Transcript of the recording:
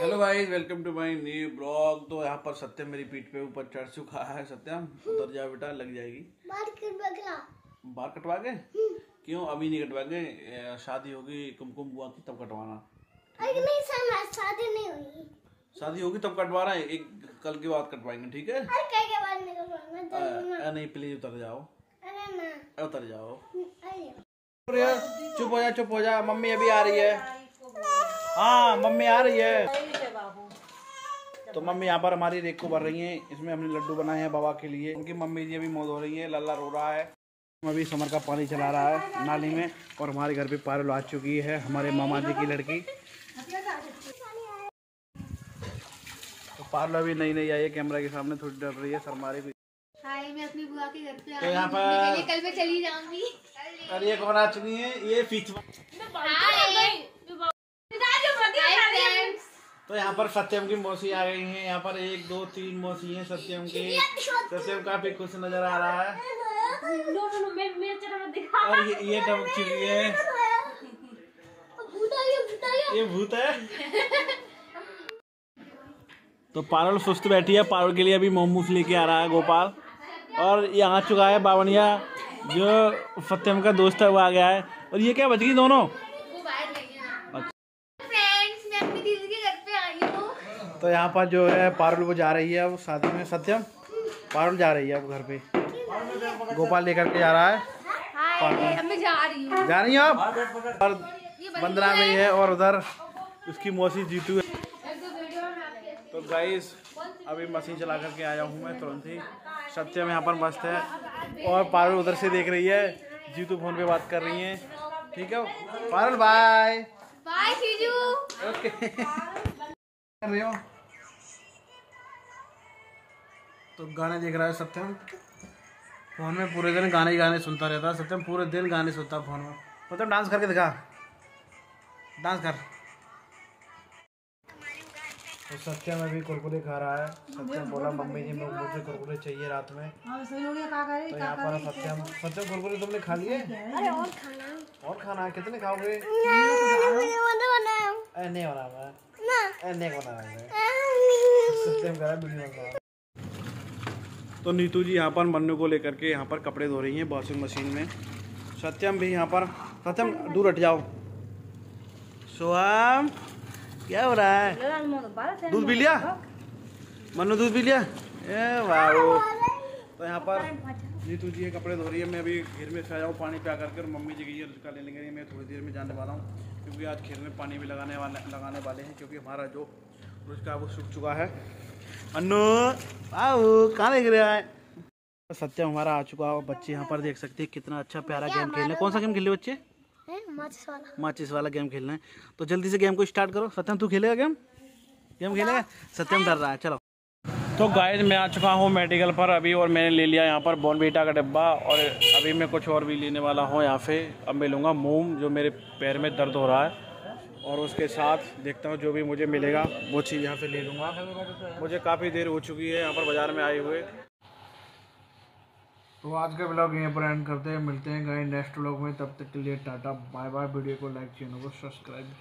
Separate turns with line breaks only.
Hello guys welcome to my new blog तो यहाँ पर सत्यम मेरी पीठ पे ऊपर चढ़ चुका है सत्यम उतर जा बेटा लग जाएगी। बाल कटवा के क्यों? अभी नहीं कटवाएँगे ए, शादी होगी कुमकुम बुआ की तब कटवाना?
नहीं शादी नहीं हुई।
शादी होगी तब कटवाना है। एक कल के बाद कटवाएँगे ठीक है?
के
नहीं प्लीज़ उतर जाओ। उतर जाओ। चुप हो जा चुप हो जा। मम्मी अभी आ रही है। हाँ मम्मी आ रही है। तो मम्मी यहाँ पर हमारी को भर रही हैं। इसमें हमने लड्डू बनाए हैं बाबा के लिए। उनकी मम्मी जी अभी मौत हो रही है। लल्ला रो रहा है। अभी समर का पानी चला रहा है नाली में और हमारे घर पे पारल आ चुकी है हमारे मामा जी की लड़की। तो पारल अभी नई नई आई है। कैमरा के सामने थोड़ी डर रही है। शर्मा भी।
हाय मैं अपनी बुआ के घर पे
तो यहाँ पर
कल मैं चली जाऊँगी।
और ये कौन आ चुकी है? ये फीच तो यहाँ पर सत्यम की मौसी आ गई हैं। यहाँ पर एक दो तीन मौसी हैं सत्यम की। सत्यम काफ़ी खुश नज़र आ रहा है। और ये ये है। ये भूत है। तो पारुल सुस्त बैठी है। पारुल के लिए अभी मोमोस लेके आ रहा है गोपाल। और ये आ चुका है बावनिया जो सत्यम का दोस्त है वो आ गया है। और ये क्या बच गई दोनों
वो बाहर गई है फ्रेंड्स मैं अपनी दीदी के घर पे आई हूँ
तो यहाँ पर जो है पारुल वो जा रही है अब शादी में सत्यम पारुल जा रही है अब घर पे। गोपाल लेकर के जा रहा है।
हाय अब मैं जा रही हूँ।
जा रही आप? और बंदना में है और उधर उसकी मौसी जीतू है। तो गाइस अभी मशीन चला करके आया हूँ मैं तुरंत ही। सत्यम यहाँ पर मस्त है। और पारुल उधर से देख रही है। जीतू फ़ोन पे बात कर रही है। ठीक है? पारुल बाय
बाय
ओके कर रही हो तो गाने देख रहा है सत्यम फ़ोन में पूरे दिन गाने ही गाने सुनता रहता है सत्यम पूरे दिन गाने सुनता फ़ोन में मतलब डांस करके दिखा डांस कर तो सत्यम अभी कुरकुरे खा रहा है सत्यम बोला मम्मी जी मैं मुझे कुरकुरे चाहिए रात में तो यहाँ पर सत्यम सत्यम कुरकुरे तुमने खा लिए
और खाना
है कितने खाओगे नहीं बना तो नीतू जी यहाँ पर मन्नू को लेकर के यहाँ पर कपड़े धो रही हैं वॉशिंग मशीन में। सत्यम भी यहाँ पर सत्यम दूर हट जाओ। सोहम क्या हो रहा है? दूध पी लिया? मन्नू दूध पी लिया? ए वाह तो यहाँ पर नीतू जी ये कपड़े धो रही है। मैं अभी घेर में आया हूँ पानी पे आकर कर मम्मी जी गई है उसका ले लेंगे मैं थोड़ी देर में जाने वाला हूँ क्योंकि आज घेर में पानी भी लगाने वाले लगाने वाले हैं क्योंकि हमारा जो उसका वो सूख चुका है। अन्नू आओ कहाँ देख रहा है? सत्यम हमारा आ चुका है बच्चे यहाँ पर देख सकते हैं कितना अच्छा प्यारा गेम खेल रहे हैं कौन सा गेम खेल रहे बच्चे?
है माचिस वाला।
माचिस वाला गेम खेलना। है तो जल्दी से गेम को स्टार्ट करो। सत्यम तू खेलेगा गेम? गेम खेलेगा? सत्यम डर रहा है चलो। तो गाइस मैं आ चुका हूँ मेडिकल पर अभी और मैंने ले लिया यहाँ पर बॉर्नवीटा का डब्बा और अभी मैं कुछ और भी लेने वाला हूँ यहाँ पे अब मैं लूँगा मोम, जो मेरे पैर में दर्द हो रहा है। और उसके साथ देखता हूँ जो भी मुझे मिलेगा, वो चीज़ यहाँ पे ले लूँगा। मुझे काफ़ी देर हो चुकी है यहाँ पर बाज़ार में आए हुए। तो आज का ब्लॉग यहीं पर एंड करते हैं। मिलते हैं गाइस नेक्स्ट ब्लॉग में। तब तक के लिए टाटा बाय बाय वीडियो को लाइक चैनल को सब्सक्राइब